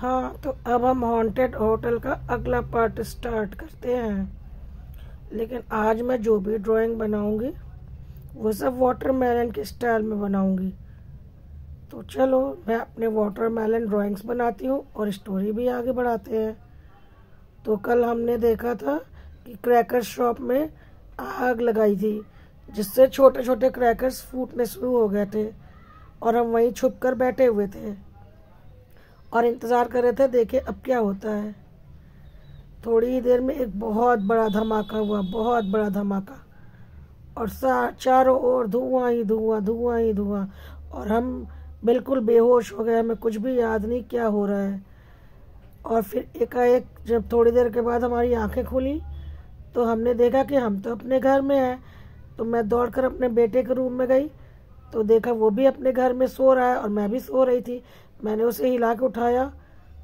हाँ तो अब हम हॉन्टेड होटल का अगला पार्ट स्टार्ट करते हैं। लेकिन आज मैं जो भी ड्राइंग बनाऊँगी, वो सब वाटरमेलन के स्टाइल में बनाऊँगी। तो चलो, मैं अपने वाटरमेलन ड्राइंग्स बनाती हूँ और स्टोरी भी आगे बढ़ाते हैं। तो कल हमने देखा था कि क्रैकर शॉप में आग लगाई थी, जिससे छोटे छोटे क्रैकर्स फूटने शुरू हो गए थे और हम वहीं छुप कर बैठे हुए थे। और इंतज़ार कर रहे थे, देखे अब क्या होता है। थोड़ी ही देर में एक बहुत बड़ा धमाका हुआ, बहुत बड़ा धमाका। और सा, चारों ओर धुआँ ही धुआँ धुआँ ही धुआँ। और हम बिल्कुल बेहोश हो गए, हमें कुछ भी याद नहीं क्या हो रहा है। और फिर एकाएक जब थोड़ी देर के बाद हमारी आँखें खुली तो हमने देखा कि हम तो अपने घर में हैं। तो मैं दौड़कर अपने बेटे के रूम में गई तो देखा वो भी अपने घर में सो रहा है और मैं भी सो रही थी। मैंने उसे हिला के उठाया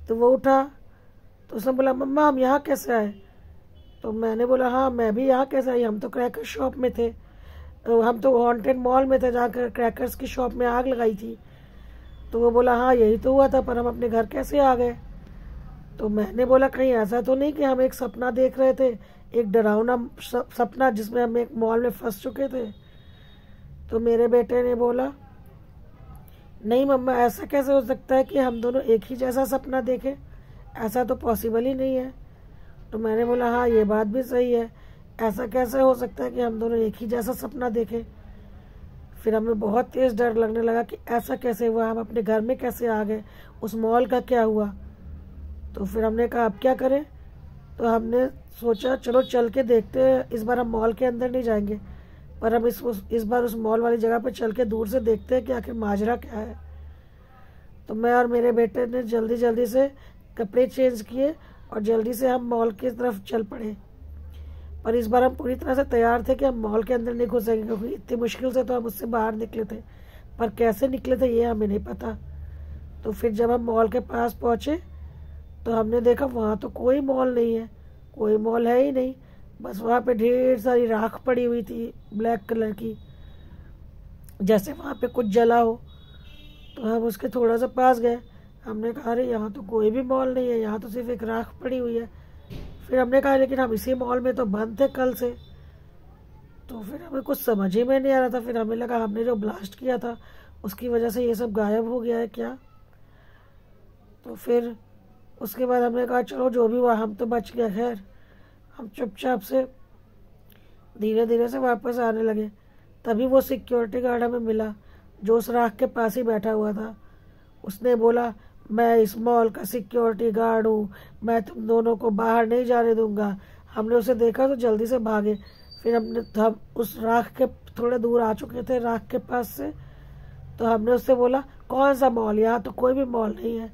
तो वो उठा तो उसने बोला, मम्मा, हम यहाँ कैसे आए? तो मैंने बोला हाँ मैं भी यहाँ कैसे आई? हम तो क्रैकर शॉप में थे तो हम तो हॉन्टेड मॉल में थे जहाँ क्रैकर्स की शॉप में आग लगाई थी। तो वो बोला हाँ यही तो हुआ था, पर हम अपने घर कैसे आ गए? तो मैंने बोला, कहीं ऐसा तो नहीं कि हम एक सपना देख रहे थे, एक डरावना सपना जिसमें हम एक मॉल में फंस चुके थे? तो मेरे बेटे ने बोला नहीं मम्मा, ऐसा कैसे हो सकता है कि हम दोनों एक ही जैसा सपना देखें? ऐसा तो पॉसिबल ही नहीं है। तो मैंने बोला हाँ ये बात भी सही है। ऐसा कैसे हो सकता है कि हम दोनों एक ही जैसा सपना देखें? फिर हमें बहुत तेज़ डर लगने लगा कि ऐसा कैसे हुआ, हम अपने घर में कैसे आ गए, उस मॉल का क्या हुआ? तो फिर हमने कहा, अब क्या करें? तो हमने सोचा, चलो, चल के देखते हैं, इस बार हम मॉल के अंदर नहीं जाएँगे। पर हम इस इस बार उस मॉल वाली जगह पर चल के दूर से देखते हैं कि आखिर माजरा क्या है। तो मैं और मेरे बेटे ने जल्दी जल्दी से कपड़े चेंज किए और जल्दी से हम मॉल की तरफ़ चल पड़े। पर इस बार हम पूरी तरह से तैयार थे कि हम मॉल के अंदर नहीं घुसेंगे, क्योंकि इतनी मुश्किल से तो हम उससे बाहर निकले थे। पर कैसे निकले थे ये हमें नहीं पता। तो फिर जब हम मॉल के पास पहुँचे तो हमने देखा वहाँ तो कोई मॉल नहीं है। कोई मॉल है ही नहीं। बस वहाँ पे ढेर सारी राख पड़ी हुई थी ब्लैक कलर की। जैसे वहाँ पे कुछ जला हो तो हम उसके थोड़ा सा पास गए। हमने कहा, अरे, यहाँ तो कोई भी मॉल नहीं है, यहाँ तो सिर्फ़ एक राख पड़ी हुई है। फिर हमने कहा, लेकिन हम इसी मॉल में तो बंद थे कल से। तो फिर हमें कुछ समझ ही में नहीं आ रहा था। फिर हमें लगा, हमने जो ब्लास्ट किया था, उसकी वजह से ये सब गायब हो गया है क्या? तो फिर उसके बाद हमने कहा, चलो, जो भी हुआ, हम तो बच गया खैर। हम चुपचाप से धीरे धीरे से वापस आने लगे। तभी वो सिक्योरिटी गार्ड हमें मिला, जो उस राख के पास ही बैठा हुआ था। उसने बोला, मैं इस मॉल का सिक्योरिटी गार्ड हूँ। मैं तुम दोनों को बाहर नहीं जाने दूँगा। हमने उसे देखा तो जल्दी से भागे। फिर हमने हम उस राख के थोड़े दूर आ चुके थे राख के पास से। तो हमने उससे बोला, कौन सा मॉल यहाँ तो कोई भी मॉल नहीं है।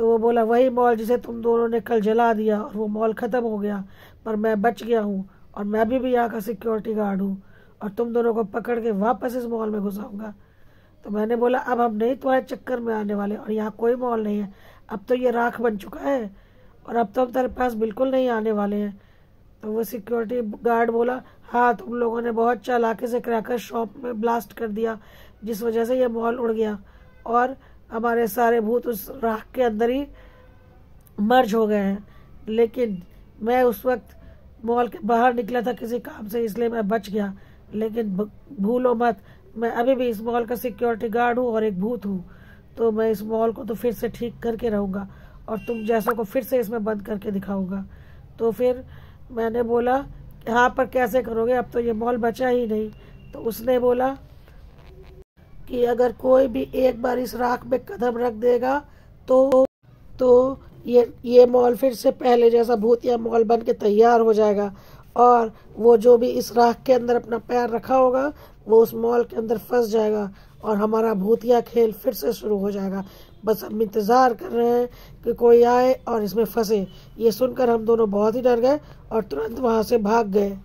तो वो बोला, वही मॉल जिसे तुम दोनों ने कल जला दिया और वो मॉल ख़त्म हो गया, पर मैं बच गया हूँ और मैं भी भी यहाँ का सिक्योरिटी गार्ड हूँ और तुम दोनों को पकड़ के वापस इस मॉल में घुसाऊँगा। तो मैंने बोला, अब हम नहीं तुम्हारे चक्कर में आने वाले और यहाँ कोई मॉल नहीं है। अब तो ये राख बन चुका है और अब तो हम तेरे पास बिल्कुल नहीं आने वाले हैं। तो वो सिक्योरिटी गार्ड बोला हाँ तुम लोगों ने बहुत चालाकी से क्रैकर शॉप में ब्लास्ट कर दिया, जिस वजह से यह मॉल उड़ गया और हमारे सारे भूत उस राख के अंदर ही मर्ज हो गए हैं। लेकिन मैं उस वक्त मॉल के बाहर निकला था किसी काम से, इसलिए मैं बच गया। लेकिन भूलो मत, मैं अभी भी इस मॉल का सिक्योरिटी गार्ड हूँ और एक भूत हूँ। तो मैं इस मॉल को तो फिर से ठीक करके रहूँगा और तुम जैसा को फिर से इसमें बंद करके दिखाऊँगा। तो फिर मैंने बोला, यहाँ पर कैसे करोगे? अब तो ये मॉल बचा ही नहीं। तो उसने बोला कि अगर कोई भी एक बार इस राख में कदम रख देगा तो तो ये ये मॉल फिर से पहले जैसा भूतिया मॉल बन के तैयार हो जाएगा। और वो जो भी इस राख के अंदर अपना पैर रखा होगा, वो उस मॉल के अंदर फंस जाएगा और हमारा भूतिया खेल फिर से शुरू हो जाएगा। बस हम इंतज़ार कर रहे हैं कि कोई आए और इसमें फंसे। ये सुनकर हम दोनों बहुत ही डर गए और तुरंत वहाँ से भाग गए।